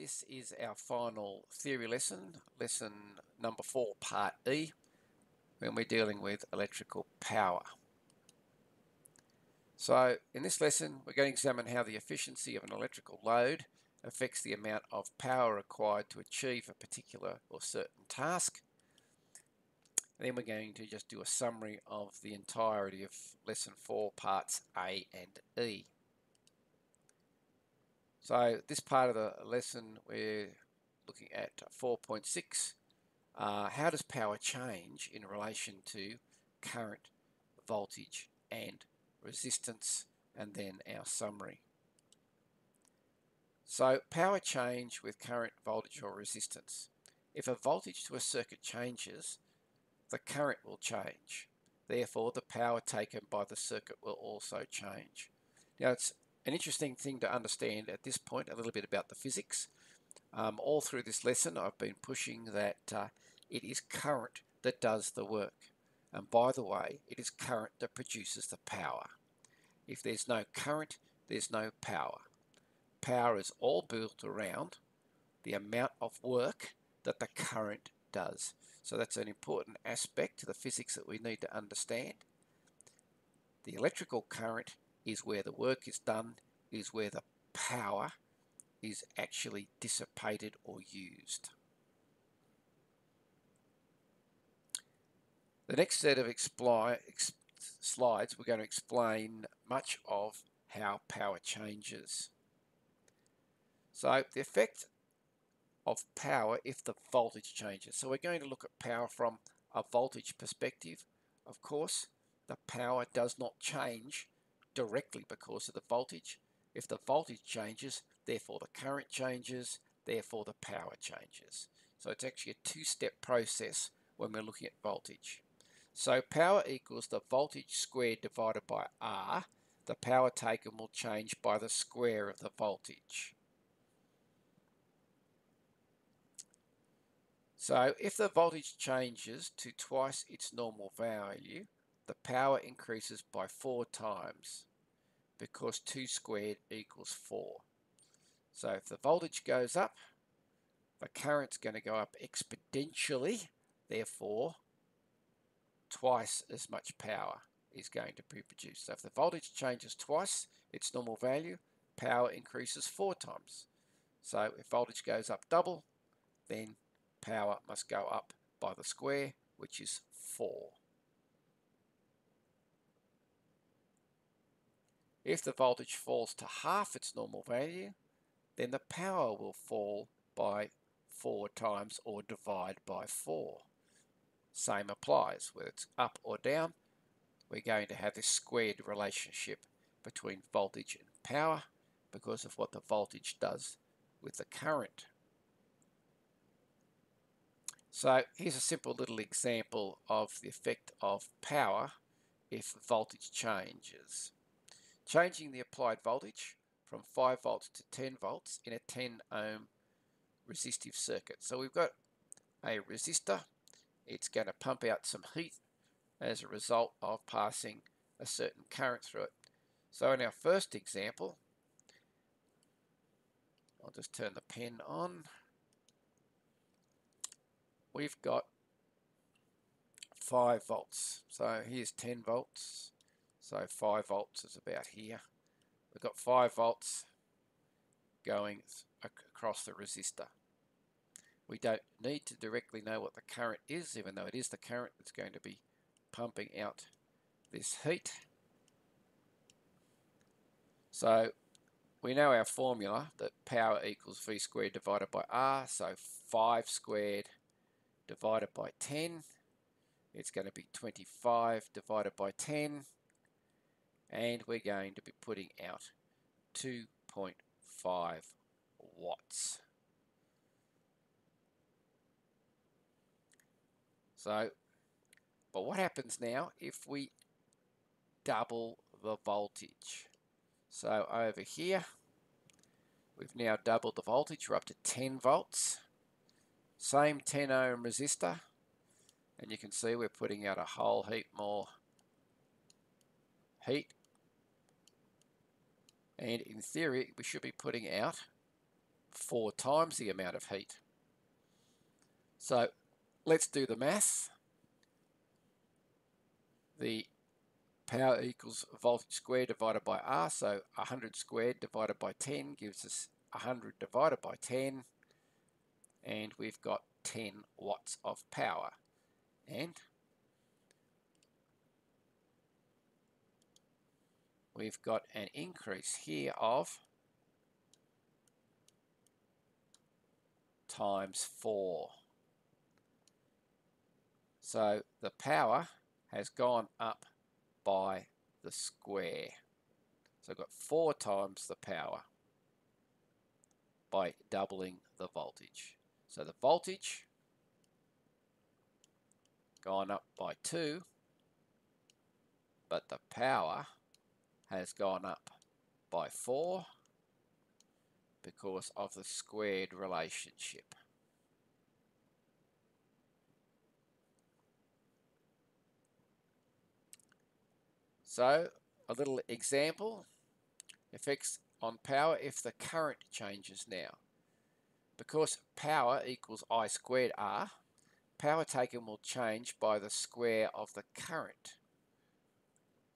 This is our final theory lesson, lesson number four, part E, when we're dealing with electrical power. So in this lesson, we're going to examine how the efficiency of an electrical load affects the amount of power required to achieve a particular or certain task. And then we're going to just do a summary of the entirety of lesson four, parts A and E. So this part of the lesson we're looking at 4.6. Uh, how does power change in relation to current, voltage and resistance and then our summary. So power change with current, voltage or resistance. If a voltage to a circuit changes, the current will change. Therefore, the power taken by the circuit will also change. Now, it's an interesting thing to understand at this point, a little bit about the physics. Um, all through this lesson, I've been pushing that uh, it is current that does the work. And by the way, it is current that produces the power. If there's no current, there's no power. Power is all built around the amount of work that the current does. So that's an important aspect to the physics that we need to understand. The electrical current is where the work is done, is where the power is actually dissipated or used. The next set of slides we're going to explain much of how power changes. So the effect of power if the voltage changes. So we're going to look at power from a voltage perspective. Of course, the power does not change directly because of the voltage. If the voltage changes, therefore the current changes, therefore the power changes. So it's actually a two-step process when we're looking at voltage. So power equals the voltage squared divided by R. The power taken will change by the square of the voltage. So if the voltage changes to twice its normal value, the power increases by four times because 2 squared equals 4. So if the voltage goes up, the current's going to go up exponentially, therefore twice as much power is going to be produced. So if the voltage changes twice its normal value, power increases four times. So if voltage goes up double, then power must go up by the square, which is 4. If the voltage falls to half its normal value, then the power will fall by 4 times or divide by 4. Same applies, whether it's up or down, we're going to have this squared relationship between voltage and power because of what the voltage does with the current. So here's a simple little example of the effect of power if the voltage changes changing the applied voltage from 5 volts to 10 volts in a 10 ohm resistive circuit. So we've got a resistor. It's going to pump out some heat as a result of passing a certain current through it. So in our first example, I'll just turn the pen on. We've got 5 volts. So here's 10 volts. So 5 volts is about here. We've got 5 volts going across the resistor. We don't need to directly know what the current is, even though it is the current that's going to be pumping out this heat. So we know our formula that power equals V squared divided by R, so 5 squared divided by 10. It's going to be 25 divided by 10 and we're going to be putting out 2.5 watts. So, but what happens now if we double the voltage? So over here, we've now doubled the voltage, we're up to 10 volts. Same 10 ohm resistor, and you can see we're putting out a whole heap more heat and in theory we should be putting out four times the amount of heat. So let's do the math. The power equals voltage squared divided by R, so 100 squared divided by 10 gives us 100 divided by 10, and we've got 10 watts of power. And we've got an increase here of times 4. So the power has gone up by the square. So I've got 4 times the power by doubling the voltage. So the voltage gone up by 2, but the power has gone up by 4 because of the squared relationship. So, a little example, effects on power if the current changes now. Because power equals I squared R, power taken will change by the square of the current.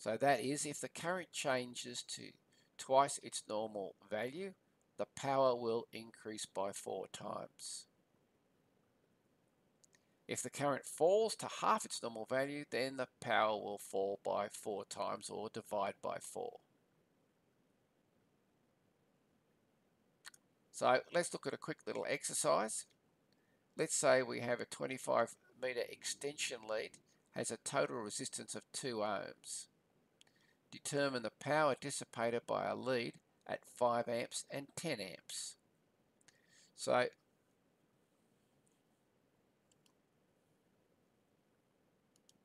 So that is, if the current changes to twice its normal value, the power will increase by four times. If the current falls to half its normal value, then the power will fall by four times or divide by four. So let's look at a quick little exercise. Let's say we have a 25 meter extension lead has a total resistance of 2 ohms. Determine the power dissipated by a lead at 5 amps and 10 amps. So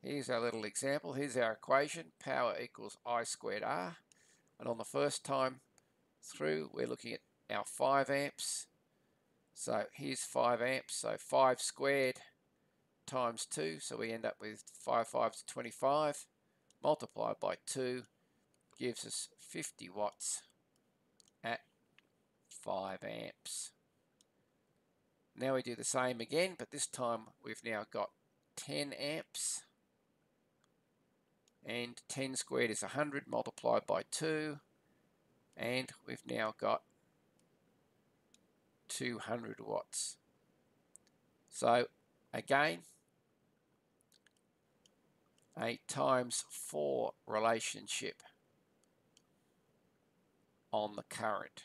here's our little example. Here's our equation. Power equals I squared R. And on the first time through, we're looking at our 5 amps. So here's 5 amps. So 5 squared times 2. So we end up with 5 5 to 25 multiplied by 2 gives us 50 watts at 5 amps. Now we do the same again, but this time we've now got 10 amps. And 10 squared is 100 multiplied by 2. And we've now got 200 watts. So again, a times 4 relationship on the current,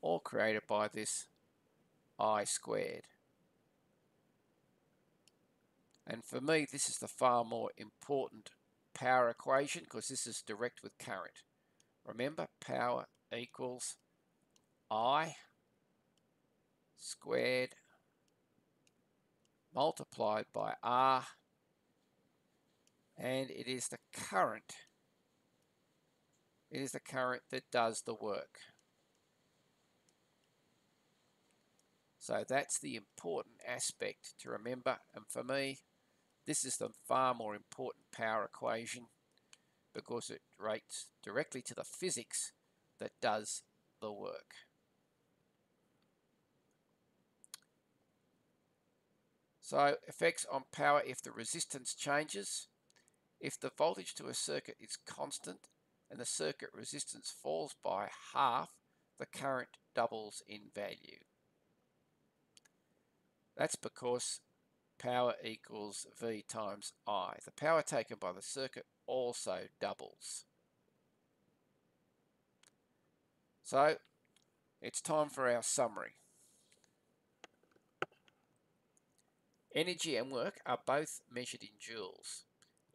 all created by this I squared. And for me, this is the far more important power equation because this is direct with current. Remember, power equals I squared multiplied by R and it is the current it is the current that does the work. So that's the important aspect to remember. And for me, this is the far more important power equation because it relates directly to the physics that does the work. So effects on power if the resistance changes. If the voltage to a circuit is constant and the circuit resistance falls by half, the current doubles in value. That's because power equals V times I. The power taken by the circuit also doubles. So it's time for our summary. Energy and work are both measured in joules.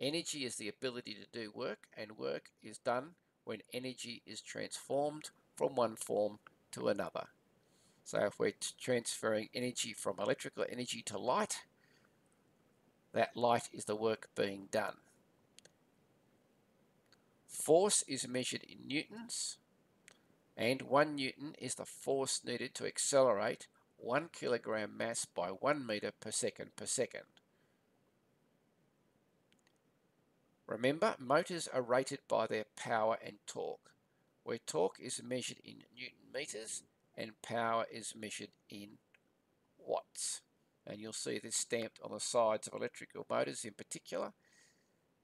Energy is the ability to do work, and work is done when energy is transformed from one form to another. So if we're transferring energy from electrical energy to light, that light is the work being done. Force is measured in newtons, and one newton is the force needed to accelerate one kilogram mass by one meter per second per second. Remember, motors are rated by their power and torque, where torque is measured in newton meters and power is measured in watts. And you'll see this stamped on the sides of electrical motors in particular.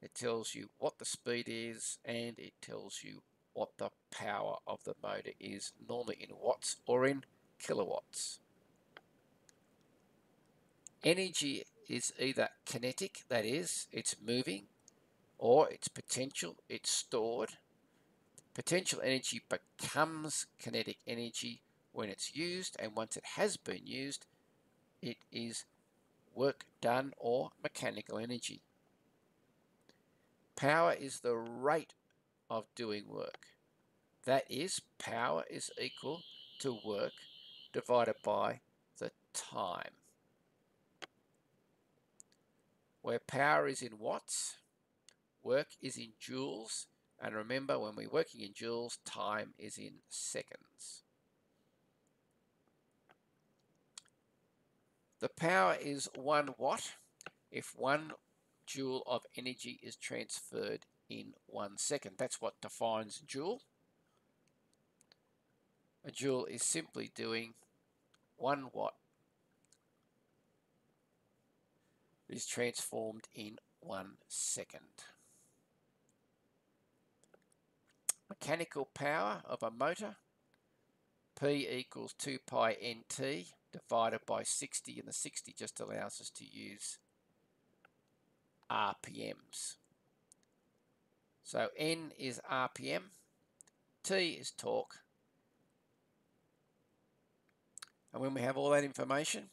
It tells you what the speed is and it tells you what the power of the motor is, normally in watts or in kilowatts. Energy is either kinetic, that is, it's moving, or it's potential, it's stored. Potential energy becomes kinetic energy when it's used, and once it has been used, it is work done or mechanical energy. Power is the rate of doing work. That is, power is equal to work divided by the time. Where power is in watts, work is in joules, and remember when we're working in joules, time is in seconds. The power is 1 watt if 1 joule of energy is transferred in 1 second. That's what defines joule. A joule is simply doing 1 watt is transformed in 1 second. Mechanical power of a motor P equals 2 pi nt divided by 60 and the 60 just allows us to use RPMs. So N is RPM, T is torque, and when we have all that information,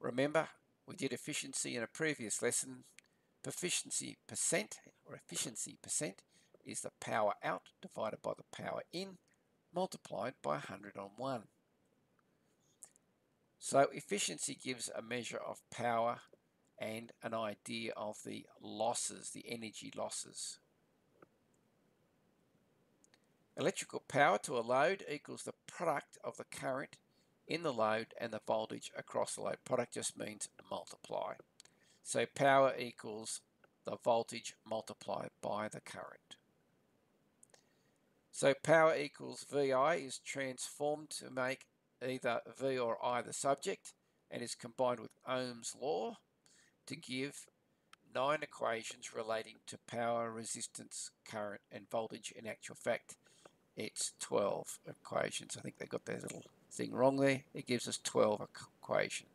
remember we did efficiency in a previous lesson. Efficiency percent or efficiency percent is the power out divided by the power in multiplied by 100 on 1. So efficiency gives a measure of power and an idea of the losses, the energy losses. Electrical power to a load equals the product of the current in the load and the voltage across the load. Product just means multiply. So power equals the voltage multiplied by the current. So power equals VI is transformed to make either V or I the subject and is combined with Ohm's law to give nine equations relating to power, resistance, current and voltage. In actual fact, it's 12 equations. I think they got their little thing wrong there. It gives us 12 equations.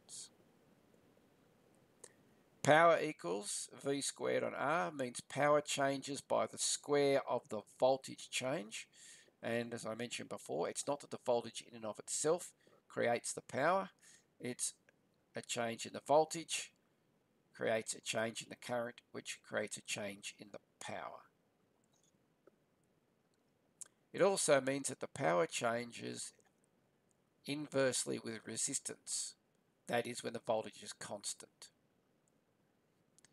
Power equals V squared on R means power changes by the square of the voltage change. And as I mentioned before, it's not that the voltage in and of itself creates the power. It's a change in the voltage creates a change in the current, which creates a change in the power. It also means that the power changes inversely with resistance. That is when the voltage is constant.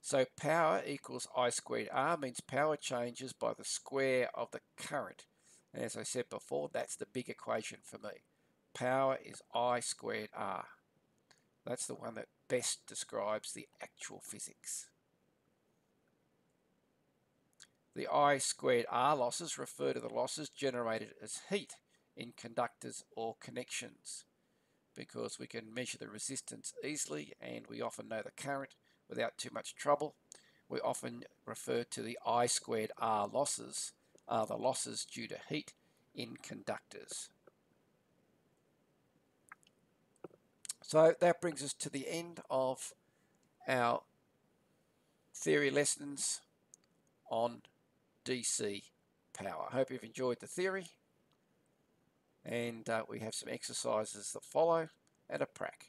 So power equals I squared R means power changes by the square of the current. And as I said before, that's the big equation for me. Power is I squared R. That's the one that best describes the actual physics. The I squared R losses refer to the losses generated as heat in conductors or connections because we can measure the resistance easily and we often know the current without too much trouble. We often refer to the I squared R losses are the losses due to heat in conductors. So that brings us to the end of our theory lessons on DC power. I hope you've enjoyed the theory and uh, we have some exercises that follow and a prac.